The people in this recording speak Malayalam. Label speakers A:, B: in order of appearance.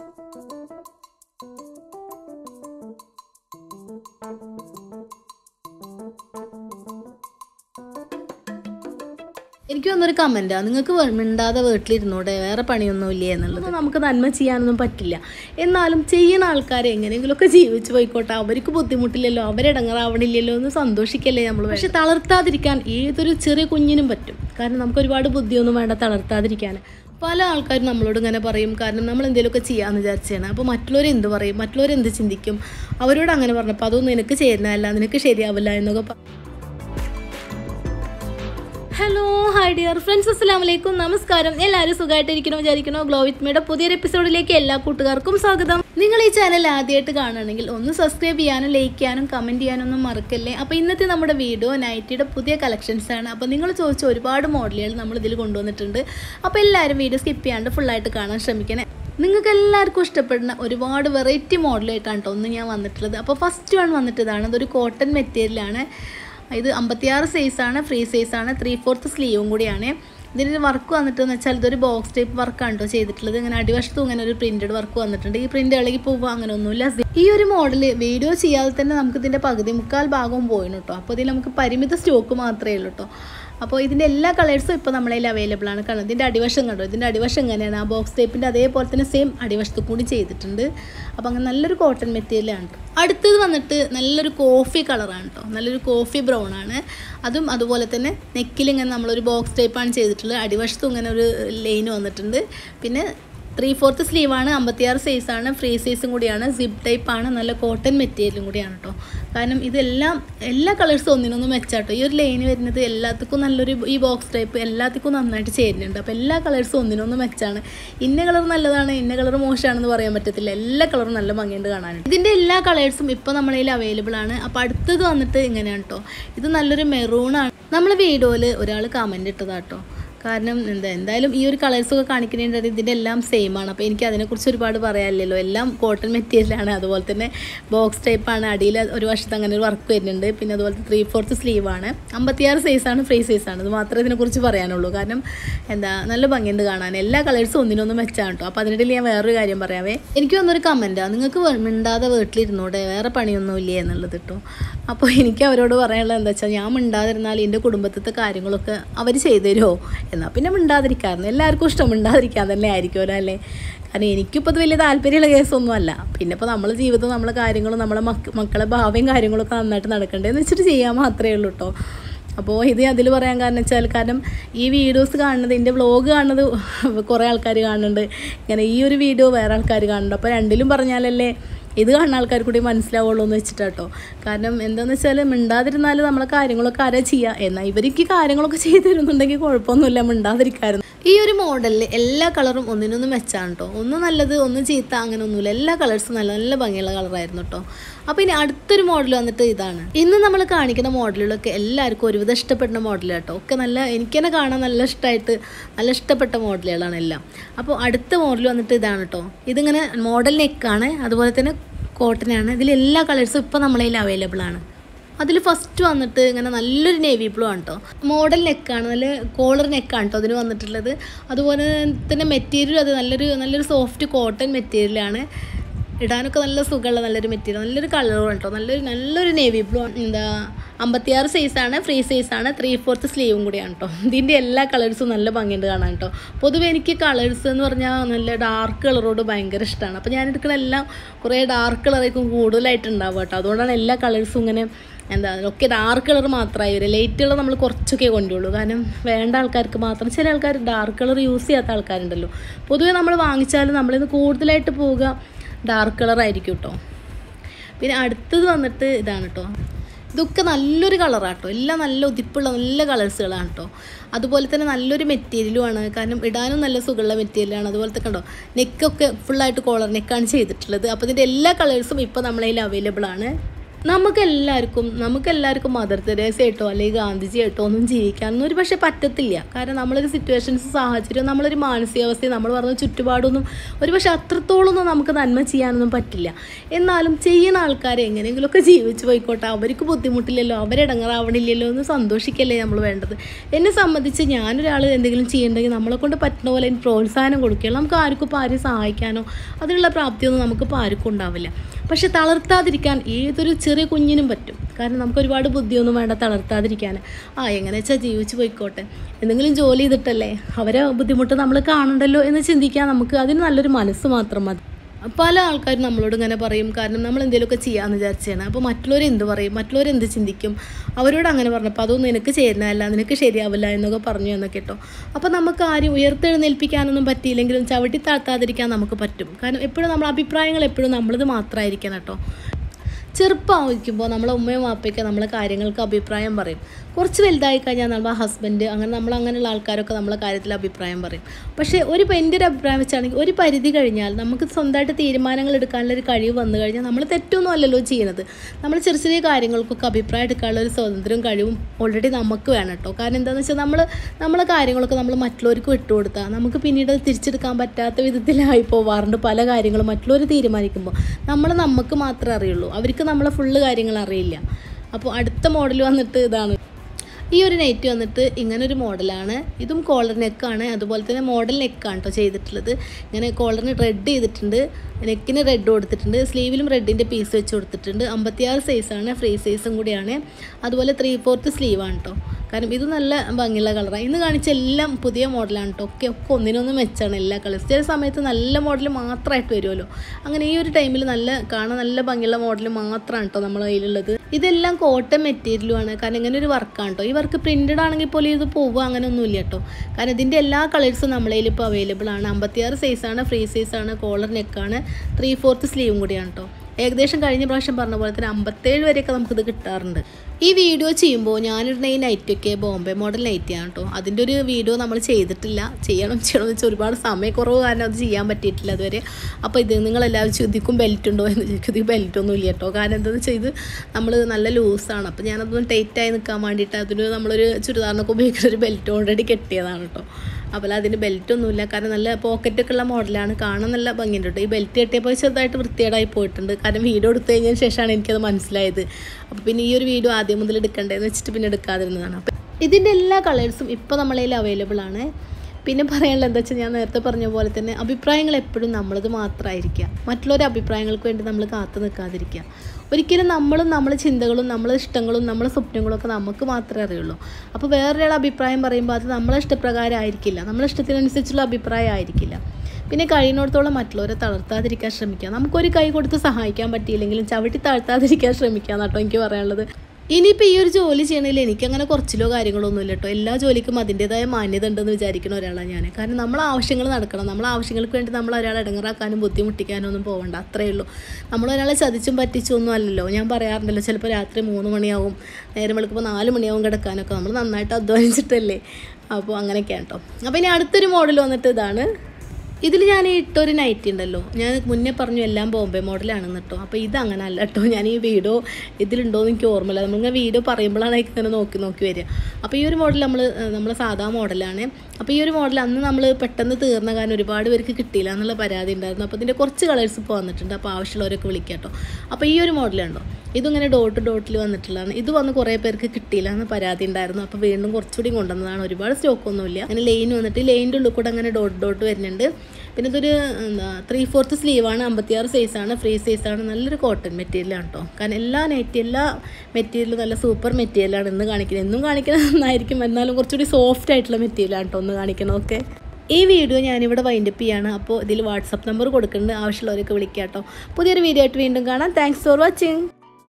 A: എനിക്ക് വന്നൊരു കമന്റാണ് നിങ്ങൾക്ക് മിണ്ടാതെ വീട്ടിലിരുന്നോടെ? വേറെ പണിയൊന്നും ഇല്ല എന്നുള്ളത് നമുക്ക് നന്മ ചെയ്യാനൊന്നും പറ്റില്ല. എന്നാലും ചെയ്യുന്ന ആൾക്കാരെ എങ്ങനെയെങ്കിലുമൊക്കെ ജീവിച്ചു പോയിക്കോട്ടെ. അവർക്ക് ബുദ്ധിമുട്ടില്ലല്ലോ അവരിടങ്ങറാവണില്ലല്ലോ എന്ന് സന്തോഷിക്കല്ലേ നമ്മൾ പക്ഷെ തളർത്താതിരിക്കാൻ ഏതൊരു ചെറിയ കുഞ്ഞിനും പറ്റും. കാരണം നമുക്ക് ഒരുപാട് ബുദ്ധിയൊന്നും വേണ്ട തളർത്താതിരിക്കാൻ. പല ആൾക്കാരും നമ്മളോട് ഇങ്ങനെ പറയും. കാരണം നമ്മൾ എന്തെങ്കിലുമൊക്കെ ചെയ്യാമെന്ന് വിചാരിച്ചാണ്. അപ്പോൾ മറ്റുള്ളവർ എന്ത് പറയും? മറ്റുള്ളവർ എന്ത് ചിന്തിക്കും? അവരോട് അങ്ങനെ പറഞ്ഞപ്പോൾ അതൊന്നും നിനക്ക് ചേരുന്നതല്ല. നിനക്ക് ശരിയാവില്ല എന്നൊക്കെ ഹലോ ഹായ് ഡിയർ ഫ്രണ്ട്സ് അസ്സാം വലൈക്കും നമസ്കാരം. എല്ലാവരും സുഖമായിട്ടിരിക്കണം വിചാരിക്കണോ ഗ്ലോ വിത്ത് മീയുടെ പുതിയൊരു എപ്പിസോഡിലേക്ക് എല്ലാ കൂട്ടുകാർക്കും സ്വാഗതം. നിങ്ങൾ ഈ ചാനൽ ആദ്യമായിട്ട് കാണുകയാണെങ്കിൽ ഒന്ന് സബ്സ്ക്രൈബ് ചെയ്യാനും ലൈക്ക് ചെയ്യാനും കമന്റ് ചെയ്യാനും ഒന്നും മറക്കല്ലേ? അപ്പോൾ ഇന്നത്തെ നമ്മുടെ വീഡിയോ നൈറ്റിയുടെ പുതിയ കളക്ഷൻസ് ആണ്. അപ്പോൾ നിങ്ങൾ ചോദിച്ച ഒരുപാട് മോഡലുകൾ നമ്മൾ ഇതിൽ കൊണ്ടുവന്നിട്ടുണ്ട്. അപ്പോൾ എല്ലാവരും വീഡിയോ സ്കിപ്പ് ചെയ്യാണ്ട് ഫുള്ളായിട്ട് കാണാൻ ശ്രമിക്കണേ. നിങ്ങൾക്ക് എല്ലാവർക്കും ഇഷ്ടപ്പെടുന്ന ഒരുപാട് വെറൈറ്റി മോഡലായിട്ടാണ് കേട്ടോ ഒന്ന് ഞാൻ വന്നിട്ടുള്ളത്. അപ്പോൾ ഫസ്റ്റ് വൺ വന്നിട്ട് ഇതാണ് ഇതൊരു കോട്ടൺ മെറ്റീരിയലാണ് ഇത് അമ്പത്തിയാറ് സൈസാണ് ഫ്രീ സൈസാണ് ത്രീ ഫോർത്ത് സ്ലീവും കൂടിയാണ്. ഇതിന്റെ വർക്ക് വന്നിട്ടെന്ന് വെച്ചാൽ ഇതൊരു ബോക്സ് ടൈപ്പ് വർക്കാണ് കേട്ടോ ചെയ്തിട്ടുള്ളത്. ഇങ്ങനെ അടിവശത്തും ഇങ്ങനെ ഒരു പ്രിന്റഡ് വർക്ക് വന്നിട്ടുണ്ട്. ഈ പ്രിന്റ് ഇളകി പോകുമ്പോൾ അങ്ങനെ ഒന്നുമില്ല ഈ ഒരു മോഡൽ വീഡിയോ ചെയ്യാതെ തന്നെ നമുക്ക് ഇതിന്റെ പകുതി മുക്കാൽ ഭാഗവും പോയിന് കേട്ടോ അപ്പോൾ ഇതിൽ നമുക്ക് പരിമിത സ്റ്റോക്ക് മാത്രമേ ഉള്ളൂ കേട്ടോ അപ്പോൾ ഇതിന്റെ എല്ലാ കളേഴ്സും ഇപ്പോൾ നമ്മളതിൽ അവൈലബിൾ ആണ്. കാരണം ഇതിന്റെ അടിവശം കണ്ടോ? ഇതിന്റെ അടിവശം എങ്ങനെയാണ്? ആ ബോക്സ് ടൈപ്പിന്റെ അതേപോലെ തന്നെ സെയിം അടിവശത്ത് കൂടി ചെയ്തിട്ടുണ്ട്. അപ്പോൾ അങ്ങനെ നല്ലൊരു കോട്ടൺ മെറ്റീരിയലാണ് അടുത്തത് വന്നിട്ട് നല്ലൊരു കോഫി കളറാണ് കേട്ടോ നല്ലൊരു കോഫി ബ്രൗൺ ആണ്. അതും അതുപോലെ തന്നെ നെക്കിൽ ഇങ്ങനെ നമ്മളൊരു ബോക്സ് ടൈപ്പാണ് ചെയ്തിട്ടുള്ളത്. അടിവശത്തും ഇങ്ങനെ ഒരു ലൈൻ വന്നിട്ടുണ്ട്. പിന്നെ ത്രീ ഫോർത്ത് സ്ലീവാണ് അമ്പത്തിയാറ് സൈസാണ് ഫ്രീ സൈസും കൂടിയാണ്. സിപ്പ് ടൈപ്പാണ് നല്ല കോട്ടൺ മെറ്റീരിയലും കൂടിയാണ് കേട്ടോ കാരണം ഇതെല്ലാം എല്ലാ കളേഴ്സും ഒന്നിനൊന്നും മെച്ചാട്ടോ ഈ ഒരു ലൈന് വരുന്നത് എല്ലാത്തിക്കും നല്ലൊരു ഈ ബോക്സ് ടൈപ്പ് എല്ലാത്തിക്കും നന്നായിട്ട് ചേരുന്നുണ്ട്. അപ്പോൾ എല്ലാ കളേഴ്സും ഒന്നിനൊന്നും മെച്ചാണ് ഇന്ന കളർ നല്ലതാണ് ഇന്ന കളർ മോശമാണെന്ന് പറയാൻ പറ്റത്തില്ല. എല്ലാ കളറും നല്ല ഭംഗിയുണ്ട് കാണാനുണ്ട് ഇതിന്റെ എല്ലാ കളേഴ്സും ഇപ്പോൾ നമ്മളതിൽ അവൈലബിൾ ആണ്. അപ്പോൾ അടുത്തത് വന്നിട്ട് ഇങ്ങനെയാണ് കേട്ടോ ഇത് നല്ലൊരു മെറൂണാണ് നമ്മൾ വീഡിയോയിൽ ഒരാൾ കമന്റ് ഇട്ടതാട്ടോ. കാരണം എന്താ എന്തായാലും ഈ ഒരു കളേഴ്സൊക്കെ കാണിക്കുന്നതിന്റെ ഇതിന്റെ എല്ലാം സെയിം ആണ്. അപ്പോൾ എനിക്ക് അതിനെക്കുറിച്ച് ഒരുപാട് പറയാനില്ലല്ലോ. എല്ലാം കോട്ടൺ മെറ്റീരിയലാണ് അതുപോലെ തന്നെ ബോക്സ് ടൈപ്പാണ് അടിയിൽ ഒരു വശത്ത് അങ്ങനെ ഒരു വർക്ക് വരുന്നുണ്ട്. പിന്നെ അതുപോലെ ത്രീ ഫോർത്ത് സ്ലീവാണ് അമ്പത്തിയാറ് സൈസാണ് ഫ്രീ സൈസാണ് അത് മാത്രമേ ഇതിനെക്കുറിച്ച് പറയാനുള്ളൂ. കാരണം എന്താ നല്ല ഭംഗിയുണ്ട് കാണാൻ. എല്ലാ കളേഴ്സും ഒന്നിനൊന്നും മെച്ചാണ് കേട്ടോ അപ്പോൾ അതിനിടയിൽ ഞാൻ വേറൊരു കാര്യം പറയാവേ. എനിക്ക് വന്നൊരു കമന്റാണ് നിങ്ങൾക്ക് മിണ്ടാതെ വീട്ടിലിരുന്നൂടെ? വേറെ പണിയൊന്നും ഇല്ലേ? എന്നുള്ളത് കേട്ടോ അപ്പോൾ എനിക്ക് അവരോട് പറയാനുള്ളത് എന്താ വെച്ചാൽ ഞാൻ മിണ്ടാതിരുന്നാൽ എന്റെ കുടുംബത്തിലത്തെ കാര്യങ്ങളൊക്കെ അവർ ചെയ്തു തരുമോ എന്നാൽ പിന്നെ മിണ്ടാതിരിക്കാറുണ്ട് എല്ലാവർക്കും ഇഷ്ടം മിണ്ടാതിരിക്കാൻ തന്നെ ആയിരിക്കുമല്ലോ അല്ലേ? കാരണം എനിക്കിപ്പോൾ അത് വലിയ താല്പര്യമുള്ള കേസൊന്നും അല്ല. പിന്നെ ഇപ്പോൾ നമ്മളെ ജീവിതം നമ്മളെ കാര്യങ്ങളും നമ്മളെ മക്ക മക്കളെ ഭാവിയും കാര്യങ്ങളൊക്കെ നന്നായിട്ട് നടക്കണ്ടേന്ന് വെച്ചിട്ട് ചെയ്യാൻ മാത്രമേ ഉള്ളൂ കേട്ടോ അപ്പോൾ ഇത് അതിൽ പറയാൻ കാരണം വെച്ചാൽ കാരണം ഈ വീഡിയോസ് കാണുന്നത് എന്റെ വ്ളോഗ് കാണുന്നത് കുറേ ആൾക്കാർ കാണുന്നുണ്ട്. ഇങ്ങനെ ഈ ഒരു വീഡിയോ വേറെ ആൾക്കാർ കാണുന്നുണ്ട്. അപ്പോൾ രണ്ടിലും പറഞ്ഞാലല്ലേ ഇത് കാണുന്ന ആൾക്കാർ കൂടി മനസ്സിലാവുള്ളൂ എന്ന് വെച്ചിട്ടാട്ടോ. കാരണം എന്താണെന്ന് വെച്ചാൽ മിണ്ടാതിരുന്നാൽ നമ്മളെ കാര്യങ്ങളൊക്കെ ആരാ ചെയ്യുക എന്നാൽ ഇവർക്ക് കാര്യങ്ങളൊക്കെ ചെയ്തു തരുന്നുണ്ടെങ്കിൽ കുഴപ്പമൊന്നുമില്ല മിണ്ടാതിരിക്കായിരുന്നു. ഈ ഒരു മോഡലിൽ എല്ലാ കളറും ഒന്നിനൊന്ന് മെച്ചാണ് കേട്ടോ ഒന്ന് നല്ലത് ഒന്ന് ചീത്ത അങ്ങനെ ഒന്നുമില്ല. എല്ലാ കളേഴ്സും നല്ല നല്ല ഭംഗിയുള്ള കളറായിരുന്നു കേട്ടോ അപ്പോൾ ഇനി അടുത്തൊരു മോഡൽ വന്നിട്ട് ഇതാണ്. ഇന്ന് നമ്മൾ കാണിക്കുന്ന മോഡലുകളൊക്കെ എല്ലാവർക്കും ഒരുവിധം ഇഷ്ടപ്പെടുന്ന മോഡലാണ് കേട്ടോ ഒക്കെ നല്ല എനിക്ക് തന്നെ കാണാൻ നല്ല ഇഷ്ടമായിട്ട് നല്ല ഇഷ്ടപ്പെട്ട മോഡലുകളാണ് എല്ലാം. അപ്പോൾ അടുത്ത മോഡൽ വന്നിട്ട് ഇതാണ് കേട്ടോ ഇതിങ്ങനെ മോഡൽ നെക്കാണ് അതുപോലെ തന്നെ കോട്ടനാണ്. ഇതിൽ എല്ലാ കളേഴ്സും ഇപ്പോൾ നമ്മളെ അവൈലബിൾ ആണ്. അതിൽ ഫസ്റ്റ് വന്നിട്ട് ഇങ്ങനെ നല്ലൊരു നേവി ബ്ലൂ ആണ് കേട്ടോ മോഡൽ നെക്കാണ് നല്ല കോളർ നെക്കാണ് കേട്ടോ അതിന് വന്നിട്ടുള്ളത്. അതുപോലെ തന്നെ മെറ്റീരിയൽ അത് നല്ലൊരു നല്ലൊരു സോഫ്റ്റ് കോട്ടൺ മെറ്റീരിയലാണ് ഇടാനൊക്കെ നല്ല സുഖമുള്ള നല്ലൊരു മെറ്റീരിയൽ നല്ലൊരു കളറും കേട്ടോ നല്ലൊരു നല്ലൊരു നേവി ബ്ലൂ എന്താ അമ്പത്തിയാറ് സൈസാണ് ഫ്രീ സൈസാണ് ത്രീ ഫോർത്ത് സ്ലീവും കൂടിയാണ് കേട്ടോ ഇതിന്റെ എല്ലാ കളേഴ്സും നല്ല ഭംഗിയുണ്ട് കാണാൻ കേട്ടോ പൊതുവേ എനിക്ക് കളേഴ്സ് എന്ന് പറഞ്ഞാൽ നല്ല ഡാർക്ക് കളറോട് ഭയങ്കര ഇഷ്ടമാണ് അപ്പോൾ ഞാൻ എടുക്കുന്ന എല്ലാം കുറേ ഡാർക്ക് കളറായിരിക്കും കൂടുതലായിട്ട് ഉണ്ടാവുക കേട്ടോ അതുകൊണ്ടാണ് എല്ലാ കളേഴ്സും ഇങ്ങനെ എന്താ ഒക്കെ ഡാർക്ക് കളർ മാത്രമായി വരും ലൈറ്റ് കളർ നമ്മൾ കുറച്ചൊക്കെ കൊണ്ടുള്ളൂ കാരണം വേണ്ട ആൾക്കാർക്ക് മാത്രം ചില ആൾക്കാർ ഡാർക്ക് കളർ യൂസ് ചെയ്യാത്ത ആൾക്കാരുണ്ടല്ലോ. പൊതുവേ നമ്മൾ വാങ്ങിച്ചാലും നമ്മളിന്ന് കൂടുതലായിട്ട് പോവുക ഡാർക്ക് കളർ ആയിരിക്കും കേട്ടോ പിന്നെ അടുത്തത് വന്നിട്ട് ഇതാണ് കേട്ടോ ഇതൊക്കെ നല്ലൊരു കളറാണ് കേട്ടോ എല്ലാം നല്ല ഉതിപ്പുള്ള നല്ല കളേഴ്സുകളാണ് കേട്ടോ അതുപോലെ തന്നെ നല്ലൊരു മെറ്റീരിയലുമാണ് കാരണം ഇടാനും നല്ല സുഖമുള്ള മെറ്റീരിയലാണ് അതുപോലത്തെ കണ്ടോ നെക്കൊക്കെ ഫുള്ളായിട്ട് കോളർ നെക്കാണ് ചെയ്തിട്ടുള്ളത്. അപ്പോൾ ഇതിന്റെ എല്ലാ കളേഴ്സും ഇപ്പോൾ നമ്മളതിൽ അവൈലബിൾ ആണ്. നമുക്ക് എല്ലാവർക്കും മദർ തെരേസ ആയിട്ടോ അല്ലെങ്കിൽ ഗാന്ധിജി ആയിട്ടോ ഒന്നും ജീവിക്കാനൊന്നും ഒരു പക്ഷേ പറ്റത്തില്ല. കാരണം നമ്മളൊരു സിറ്റുവേഷൻസ് സാഹചര്യം നമ്മളൊരു മാനസികാവസ്ഥയും നമ്മൾ പറഞ്ഞ ചുറ്റുപാടൊന്നും ഒരു പക്ഷേ അത്രത്തോളമൊന്നും നമുക്ക് നന്മ ചെയ്യാനൊന്നും പറ്റില്ല. എന്നാലും ചെയ്യുന്ന ആൾക്കാരെ എങ്ങനെയെങ്കിലുമൊക്കെ ജീവിച്ചു പോയിക്കോട്ടെ. അവർക്ക് ബുദ്ധിമുട്ടില്ലല്ലോ അവരിടങ്ങറാവണില്ലല്ലോ എന്ന് സന്തോഷിക്കല്ലേ നമ്മൾ വേണ്ടത്. എന്നെ സംബന്ധിച്ച് ഞാനൊരാൾ എന്തെങ്കിലും ചെയ്യണമെങ്കിൽ നമ്മളെ കൊണ്ട് പറ്റുന്ന പോലെ പ്രോത്സാഹനം കൊടുക്കുകയുള്ളൂ നമുക്ക് ആർക്കും ഇപ്പോൾ ആരെയും സഹായിക്കാനോ അതിനുള്ള പ്രാപ്തിയൊന്നും നമുക്കിപ്പോൾ ആർക്കും ഉണ്ടാവില്ല. പക്ഷെ തളർത്താതിരിക്കാൻ ഏതൊരു ചെറിയ കുഞ്ഞിനും പറ്റും. കാരണം നമുക്ക് ഒരുപാട് ബുദ്ധിയൊന്നും വേണ്ട തളർത്താതിരിക്കാൻ. ആ എങ്ങനെ വെച്ചാൽ ജീവിച്ചു പോയിക്കോട്ടെ. എന്തെങ്കിലും ജോലി ചെയ്തിട്ടല്ലേ? അവരെ ബുദ്ധിമുട്ട് നമ്മൾ കാണണ്ടല്ലോ എന്ന് ചിന്തിക്കാൻ നമുക്ക് അതിന് നല്ലൊരു മനസ്സ് മാത്രം മതി. പല ആൾക്കാരും നമ്മളോട് ഇങ്ങനെ പറയും കാരണം നമ്മൾ എന്തെങ്കിലുമൊക്കെ ചെയ്യാമെന്ന് വിചാരിച്ചാണ് അപ്പോൾ മറ്റുള്ളവർ എന്ത് പറയും? മറ്റുള്ളവർ എന്ത് ചിന്തിക്കും? അവരോട് അങ്ങനെ പറഞ്ഞപ്പോൾ അതൊന്നും എനിക്ക് ചേരുന്നതല്ല നിനക്ക് ശരിയാവില്ല എന്നൊക്കെ പറഞ്ഞു എന്നൊക്കെ കേട്ടോ. അപ്പോൾ നമുക്ക് ആരും ഉയർത്തെഴുന്നേൽപ്പിക്കാനൊന്നും പറ്റിയില്ലെങ്കിലും ചവിട്ടി താഴ്ത്താതിരിക്കാൻ നമുക്ക് പറ്റും. കാരണം എപ്പോഴും നമ്മളെ അഭിപ്രായങ്ങൾ എപ്പോഴും നമ്മളത് മാത്രമായിരിക്കണം കേട്ടോ. ചെറുപ്പമായിരിക്കുമ്പോൾ നമ്മളെ ഉമ്മയും വാപ്പയൊക്കെ നമ്മളെ കാര്യങ്ങൾക്ക് അഭിപ്രായം പറയും. കുറച്ച് വലുതായി കഴിഞ്ഞാൽ നമ്മളെ ഹസ്ബൻഡ് അങ്ങനെ നമ്മൾ അങ്ങനെയുള്ള ആൾക്കാരൊക്കെ നമ്മളെ കാര്യത്തിൽ അഭിപ്രായം പറയും. പക്ഷേ ഒരു എന്റെ ഒരു അഭിപ്രായം വെച്ചാണെങ്കിൽ ഒരു പരിധി കഴിഞ്ഞാൽ നമുക്ക് സ്വന്തമായിട്ട് തീരുമാനങ്ങൾ എടുക്കാനുള്ള ഒരു കഴിവ് വന്നു കഴിഞ്ഞാൽ നമ്മൾ തെറ്റൊന്നും അല്ലല്ലോ ചെയ്യുന്നത് നമ്മൾ ചെറിയ ചെറിയ കാര്യങ്ങൾക്കൊക്കെ അഭിപ്രായം എടുക്കാനുള്ള ഒരു സ്വാതന്ത്ര്യവും കഴിവും ഓൾറെഡി നമുക്ക് വേണം കേട്ടോ. കാരണം എന്താണെന്ന് വെച്ചാൽ നമ്മൾ നമ്മളെ കാര്യങ്ങളൊക്കെ നമ്മൾ മറ്റുള്ളവർക്ക് വിട്ടുകൊടുത്താൽ നമുക്ക് പിന്നീട് തിരിച്ചെടുക്കാൻ പറ്റാത്ത വിധത്തിലായി പോവാറുണ്ട് പല കാര്യങ്ങളും മറ്റുള്ളവർ തീരുമാനിക്കുമ്പോൾ നമ്മൾ നമുക്ക് മാത്രമേ അറിയുള്ളൂ. അവർക്ക് നമ്മളെ ഫുള്ള് കാര്യങ്ങൾ അറിയില്ല. അപ്പോൾ അടുത്ത മോഡൽ വന്നിട്ട് ഇതാണ്. ഈ ഒരു നെറ്റ് വന്നിട്ട് ഇങ്ങനെ ഒരു മോഡലാണ് ഇതും കോളർ നെക്കാണ് അതുപോലെ തന്നെ മോഡൽ നെക്കാണ് കേട്ടോ ചെയ്തിട്ടുള്ളത്. ഇങ്ങനെ കോളറിന് റെഡ് ചെയ്തിട്ടുണ്ട്. നെക്കിന് റെഡ് കൊടുത്തിട്ടുണ്ട്. സ്ലീവിലും റെഡിന്റെ പീസ് വെച്ച് കൊടുത്തിട്ടുണ്ട്. അമ്പത്തിയാറ് സൈസാണ് ഫ്രീ സൈസും കൂടിയാണ്. അതുപോലെ ത്രീ ഫോർത്ത് സ്ലീവാണ് കേട്ടോ കാരണം ഇത് നല്ല ഭംഗിയുള്ള കളറാണ് ഇന്ന് കാണിച്ച എല്ലാം പുതിയ മോഡലാണ് കേട്ടോ ഒക്കെ ഒക്കെ ഒന്നിനൊന്നും മെച്ചാണ് എല്ലാ കളേഴ്സ് ചില സമയത്ത് നല്ല മോഡൽ മാത്രമായിട്ട് വരുമല്ലോ അങ്ങനെ ഈ ഒരു ടൈമിൽ നല്ല കാണാൻ നല്ല ഭംഗിയുള്ള മോഡൽ മാത്രമാണ് കേട്ടോ നമ്മളെ കയ്യിലുള്ളത്. ഇതെല്ലാം കോട്ടൺ മെറ്റീരിയലുമാണ് കാരണം ഇങ്ങനെ ഒരു വർക്കാണ് കേട്ടോ ഈ വർക്ക് പ്രിന്റഡ് ആണെങ്കിൽ പോലും ഇത് പോവുക അങ്ങനെ ഒന്നുമില്ല കേട്ടോ കാരണം ഇതിന്റെ എല്ലാ കളേഴ്സും നമ്മളെ ഇപ്പോൾ അവൈലബിൾ ആണ്. അമ്പത്തിയാറ് സൈസാണ് ഫ്രീ സൈസാണ് കോളർ നെക്കാണ് ത്രീ ഫോർത്ത് സ്ലീവും കൂടിയാണ് കേട്ടോ ഏകദേശം കഴിഞ്ഞ പ്രാവശ്യം പറഞ്ഞ പോലെ തന്നെ അമ്പത്തേഴ് വരെയൊക്കെ നമുക്കിത് കിട്ടാറുണ്ട്. ഈ വീഡിയോ ചെയ്യുമ്പോൾ ഞാനിടുന്ന ഈ നൈറ്റൊക്കെ ബോംബെ മോഡൽ നൈറ്റിയാണ് കേട്ടോ അതിന്റെ ഒരു വീഡിയോ നമ്മൾ ചെയ്തിട്ടില്ല. ചെയ്യണം ചെയ്യണം എന്ന് വെച്ചാൽ ഒരുപാട് സമയക്കുറവ് കാരണം അത് ചെയ്യാൻ പറ്റിയിട്ടില്ല അതുവരെ അപ്പോൾ ഇത് നിങ്ങളെല്ലാവരും ചോദിക്കും ബെൽറ്റ് ഉണ്ടോ? എന്ന് ചോദിക്കും. ഇത് ബെൽറ്റ് ഒന്നും ഇല്ല കേട്ടോ കാരണം എന്താണെന്ന് വെച്ചാൽ ഇത് നമ്മൾ നല്ല ലൂസാണ് അപ്പോൾ ഞാനതൊന്ന് ടൈറ്റായി നിൽക്കാൻ വേണ്ടിയിട്ട് അതിന് നമ്മളൊരു ചുരിദാറിനൊക്കെ ഉപയോഗിക്കുന്ന ഒരു ബെൽറ്റ് ഓൾറെഡി കെട്ടിയതാണ് കേട്ടോ അപ്പോൾ അതിന് ബെൽറ്റ് ഒന്നുമില്ല. കാരണം നല്ല പോക്കറ്റൊക്കെ ഉള്ള മോഡലാണ് കാണാൻ നല്ല ഭംഗിയുണ്ട് ഈ ബെൽറ്റ് കെട്ടിയപ്പോൾ ചെറുതായിട്ട് വൃത്തികേടായി പോയിട്ടുണ്ട്. കാരണം വീഡിയോ എടുത്തു കഴിഞ്ഞതിന് ശേഷമാണ് എനിക്കത് മനസ്സിലായത്. അപ്പോൾ പിന്നെ ഈ ഒരു വീഡിയോ ആദ്യം മുതൽ എടുക്കേണ്ടതെന്ന് വെച്ചിട്ട് പിന്നെ എടുക്കാതിരുന്നതാണ്. അപ്പോൾ ഇതിന്റെ എല്ലാ കളേഴ്സും ഇപ്പോൾ നമ്മളതിൽ അവൈലബിൾ ആണ്. പിന്നെ പറയാനുള്ളത് എന്താ വെച്ചാൽ ഞാൻ നേരത്തെ പറഞ്ഞ പോലെ തന്നെ അഭിപ്രായങ്ങൾ എപ്പോഴും നമ്മളത് മാത്രമായിരിക്കുക മറ്റുള്ളവരുടെ അഭിപ്രായങ്ങൾക്ക് വേണ്ടി നമ്മൾ കാത്തു നിൽക്കാതിരിക്കുക ഒരിക്കലും നമ്മളും നമ്മളെ ചിന്തകളും നമ്മളെ ഇഷ്ടങ്ങളും നമ്മളെ സ്വപ്നങ്ങളും ഒക്കെ നമുക്ക് മാത്രമേ അറിയുള്ളൂ. അപ്പോൾ വേറൊരാൾ അഭിപ്രായം പറയുമ്പോൾ അത് നമ്മളെ ഇഷ്ടപ്രകാരം ആയിരിക്കില്ല നമ്മളെ ഇഷ്ടത്തിനനുസരിച്ചുള്ള അഭിപ്രായം ആയിരിക്കില്ല. പിന്നെ കഴിയുന്നിടത്തോളം മറ്റുള്ളവരെ തളർത്താതിരിക്കാൻ ശ്രമിക്കുക നമുക്കൊരു കൈ കൊടുത്ത് സഹായിക്കാൻ പറ്റിയില്ലെങ്കിലും ചവിട്ടി താഴ്ത്താതിരിക്കാൻ ശ്രമിക്കുക എന്നാട്ടോ എനിക്ക് പറയാനുള്ളത്. ഇനിയിപ്പോൾ ഈ ഒരു ജോലി ചെയ്യണമെങ്കിൽ എനിക്കങ്ങനെ കുറച്ചിലോ കാര്യങ്ങളോ ഒന്നുമില്ല കേട്ടോ എല്ലാ ജോലിക്കും അതിന്റെതായ മാന്യത ഉണ്ടെന്ന് വിചാരിക്കുന്ന ഒരാളാണ് ഞാൻ കാരണം നമ്മളെ ആവശ്യങ്ങൾ നടക്കണം. നമ്മളെ ആവശ്യങ്ങൾക്ക് വേണ്ടി നമ്മൾ ഒരാളെ ഇടങ്ങറാക്കാനും ബുദ്ധിമുട്ടിക്കാനും ഒന്നും പോകണ്ട അത്രയേ ഉള്ളൂ. നമ്മൾ ഒരാളെ ചതിച്ചും പറ്റിച്ചും ഒന്നും അല്ലല്ലോ. ഞാൻ പറയാറുണ്ടല്ലോ ചിലപ്പോൾ രാത്രി മൂന്ന് മണിയാവും നേരം വെളുക്കുമ്പോൾ നാല് മണിയാവും കിടക്കാനൊക്കെ. നമ്മൾ നന്നായിട്ട് അധ്വാനിച്ചിട്ടല്ലേ? അപ്പോൾ അങ്ങനെയൊക്കെയാണ് കേട്ടോ അപ്പോൾ ഇനി അടുത്തൊരു മോഡൽ വന്നിട്ട് ഇതാണ്. ഇതിൽ ഞാൻ ഇട്ടൊരു നൈറ്റി ഉണ്ടല്ലോ. ഞാൻ മുന്നേ പറഞ്ഞു എല്ലാം ബോംബെ മോഡലാണെന്ന് കേട്ടോ അപ്പോൾ ഇത് അങ്ങനെ അല്ല കേട്ടോ ഞാൻ ഈ വീഡിയോ ഇതിലുണ്ടോ എന്ന് എനിക്ക് ഓർമ്മയില്ല. നമ്മളിങ്ങനെ വീഡിയോ പറയുമ്പോഴാണ് ഇങ്ങനെ നോക്കി നോക്കി വരിക. അപ്പോൾ ഈ ഒരു മോഡൽ നമ്മൾ നമ്മൾ സാധാ മോഡലാണ് അപ്പോൾ ഈ ഒരു മോഡൽ അന്ന് നമ്മൾ പെട്ടെന്ന് തീർന്ന കാരണം ഒരുപാട് പേർക്ക് കിട്ടിയില്ല എന്നുള്ള പരാതി ഉണ്ടായിരുന്നു. അപ്പോൾ ഇതിന്റെ കുറച്ച് കളേഴ്സ് ഇപ്പോൾ വന്നിട്ടുണ്ട്. അപ്പോൾ ആവശ്യമുള്ളവരൊക്കെ വിളിക്കാം കേട്ടോ അപ്പോൾ ഈ ഒരു മോഡലുണ്ടോ ഇതിങ്ങനെ ഡോട്ട് ഡോട്ടിൽ വന്നിട്ടുള്ളതാണ്. ഇത് വന്ന് കുറേ പേർക്ക് കിട്ടിയില്ല എന്ന് പരാതി ഉണ്ടായിരുന്നു. അപ്പോൾ വീണ്ടും കുറച്ചുകൂടി കൊണ്ടുവന്നതാണ്. ഒരുപാട് സ്റ്റോക്കൊന്നുമില്ല അങ്ങനെ ലൈൻ വന്നിട്ട് ലൈനിന്റെ ഉള്ളിൽ കൂടെ അങ്ങനെ ഡോട്ട് ഡോട്ട് വരുന്നുണ്ട്. പിന്നെ ഇതൊരു എന്താ ത്രീ ഫോർത്ത് സ്ലീവാണ് അമ്പത്തിയാറ് സൈസാണ് ഫ്രീ സൈസാണ് നല്ലൊരു കോട്ടൺ മെറ്റീരിയലാണ് കേട്ടോ കാരണം എല്ലാ നെറ്റ് എല്ലാ മെറ്റീരിയലും നല്ല സൂപ്പർ മെറ്റീരിയലാണ് ഇന്ന് കാണിക്കുന്നത്. എന്നും കാണിക്കുന്നത് നന്നായിരിക്കും. എന്നാലും കുറച്ചുകൂടി സോഫ്റ്റ് ആയിട്ടുള്ള മെറ്റീരിയലാണ് കേട്ടോ ഒന്ന് കാണിക്കണമൊക്കെ ഈ വീഡിയോ ഞാനിവിടെ വൈൻഡപ്പ് ചെയ്യാണ്. അപ്പോൾ ഇതിൽ വാട്സപ്പ് നമ്പർ കൊടുക്കുന്നുണ്ട്. ആവശ്യമുള്ളവരൊക്കെ വിളിക്കാം കേട്ടോ പുതിയൊരു വീഡിയോ ആയിട്ട് വീണ്ടും കാണാം. Thanks for watching